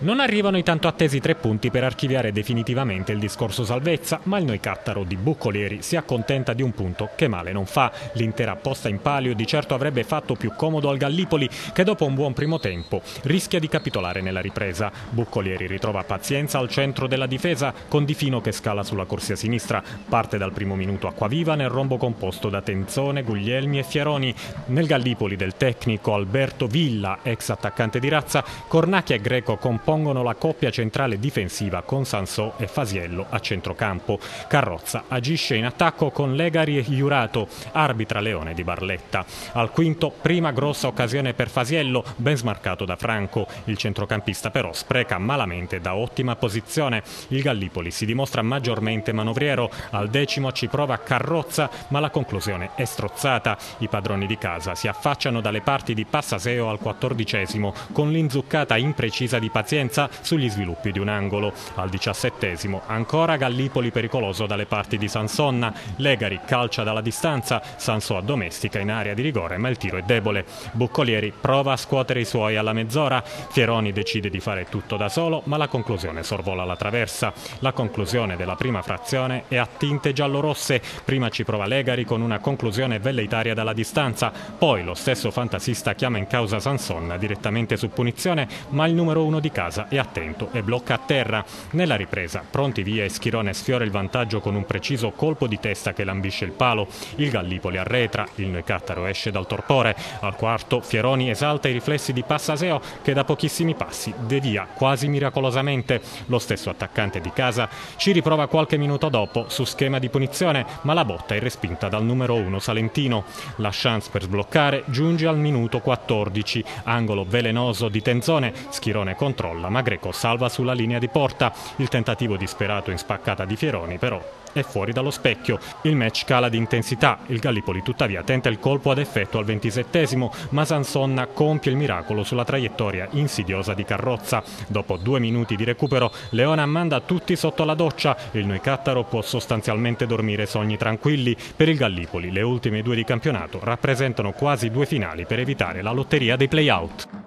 Non arrivano i tanto attesi tre punti per archiviare definitivamente il discorso salvezza, ma il Noicattaro di Buccolieri si accontenta di un punto che male non fa. L'intera posta in palio di certo avrebbe fatto più comodo al Gallipoli che dopo un buon primo tempo rischia di capitolare nella ripresa. Buccolieri ritrova pazienza al centro della difesa con Di Fino che scala sulla corsia sinistra. Parte dal primo minuto acquaviva nel rombo composto da Tenzone, Guglielmi e Fieroni. Nel Gallipoli del tecnico Alberto Villa, ex attaccante di razza, Cornacchia e Greco con compongono la coppia centrale difensiva con Sansò e Fasiello a centrocampo. Carrozza agisce in attacco con Legari e Iurato, arbitra Leone di Barletta. Al quinto, prima grossa occasione per Fasiello, ben smarcato da Franco. Il centrocampista però spreca malamente da ottima posizione. Il Gallipoli si dimostra maggiormente manovriero. Al decimo ci prova Carrozza, ma la conclusione è strozzata. I padroni di casa si affacciano dalle parti di Passaseo al quattordicesimo con l'inzuccata imprecisa di Pazienza pazienza sugli sviluppi di un angolo. Al diciassettesimo ancora Gallipoli pericoloso dalle parti di Sansonna, Legari calcia dalla distanza, Sansò addomestica in area di rigore ma il tiro è debole. Buccolieri prova a scuotere i suoi alla mezz'ora, Fieroni decide di fare tutto da solo ma la conclusione sorvola la traversa. La conclusione della prima frazione è a tinte giallorosse, prima ci prova Legari con una conclusione velleitaria dalla distanza, poi lo stesso fantasista chiama in causa Sansonna direttamente su punizione ma il numero uno di casa casa è attento e blocca a terra. Nella ripresa, pronti via e Schirone sfiora il vantaggio con un preciso colpo di testa che lambisce il palo. Il Gallipoli arretra, il Neucattaro esce dal torpore. Al quarto, Fieroni esalta i riflessi di Passaseo che da pochissimi passi devia quasi miracolosamente. Lo stesso attaccante di casa ci riprova qualche minuto dopo su schema di punizione, ma la botta è respinta dal numero 1 Salentino. La chance per sbloccare giunge al minuto 14, angolo velenoso di Tenzone, Schirone controlla crolla, ma Greco salva sulla linea di porta. Il tentativo disperato in spaccata di Fieroni però è fuori dallo specchio. Il match cala di intensità, il Gallipoli tuttavia tenta il colpo ad effetto al ventisettesimo, ma Sansonna compie il miracolo sulla traiettoria insidiosa di Carrozza. Dopo due minuti di recupero, Leona manda tutti sotto la doccia, il Noicattaro può sostanzialmente dormire sogni tranquilli. Per il Gallipoli le ultime due di campionato rappresentano quasi due finali per evitare la lotteria dei play-out.